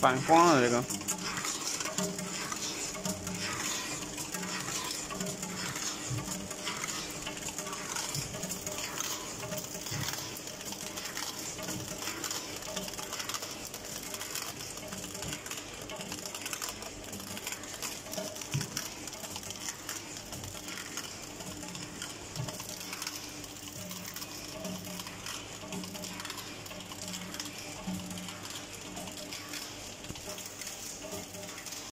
反光了这个。